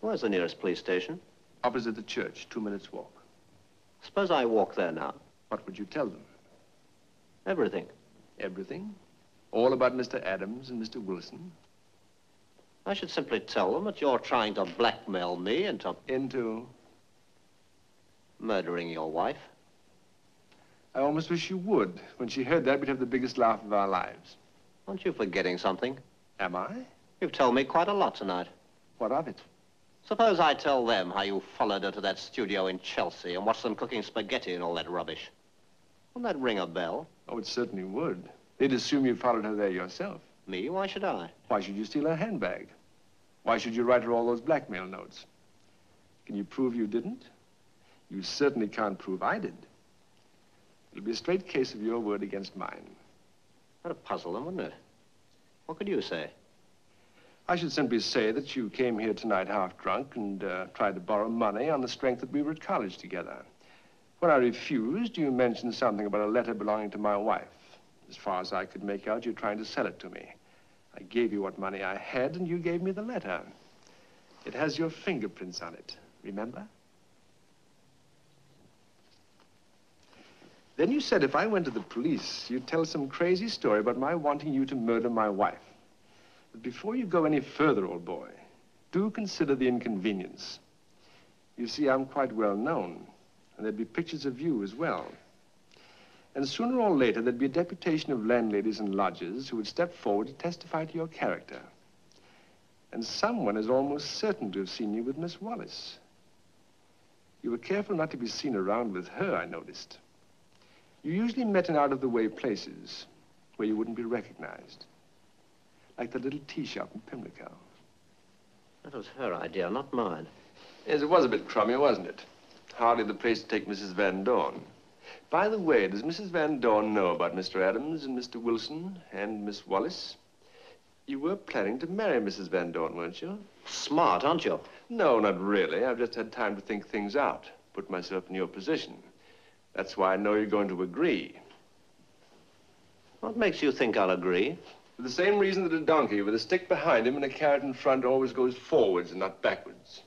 Where's the nearest police station? Opposite the church, two minutes walk. Suppose I walk there now. What would you tell them? Everything. Everything? All about Mr. Adams and Mr. Wilson? I should simply tell them that you're trying to blackmail me into Into... murdering your wife. I almost wish you would. When she heard that, we'd have the biggest laugh of our lives. Aren't you forgetting something? Am I? You've told me quite a lot tonight. What of it? Suppose I tell them how you followed her to that studio in Chelsea and watched them cooking spaghetti and all that rubbish. Wouldn't that ring a bell? Oh, it certainly would. They'd assume you followed her there yourself. Me? Why should I? Why should you steal her handbag? Why should you write her all those blackmail notes? Can you prove you didn't? You certainly can't prove I did. It'll be a straight case of your word against mine. That'd puzzle them, wouldn't it? What could you say? I should simply say that you came here tonight half drunk and uh, tried to borrow money on the strength that we were at college together. When I refused, you mentioned something about a letter belonging to my wife. As far as I could make out, you're trying to sell it to me. I gave you what money I had, and you gave me the letter. It has your fingerprints on it, remember? Then you said if I went to the police, you'd tell some crazy story about my wanting you to murder my wife. But before you go any further, old boy, do consider the inconvenience. You see, I'm quite well known, and there'd be pictures of you as well. And sooner or later, there'd be a deputation of landladies and lodgers who would step forward to testify to your character. And someone is almost certain to have seen you with Miss Wallace. You were careful not to be seen around with her, I noticed. You usually met in out-of-the-way places where you wouldn't be recognized. Like the little tea shop in Pimlico. That was her idea, not mine. Yes, it was a bit crummy, wasn't it? Hardly the place to take Mrs. Van Dorn. By the way, does Mrs. Van Dorn know about Mr. Adams and Mr. Wilson and Miss Wallace? You were planning to marry Mrs. Van Dorn, weren't you? Smart, aren't you? No, not really. I've just had time to think things out, put myself in your position. That's why I know you're going to agree. What makes you think I'll agree? For the same reason that a donkey with a stick behind him and a carrot in front always goes forwards and not backwards.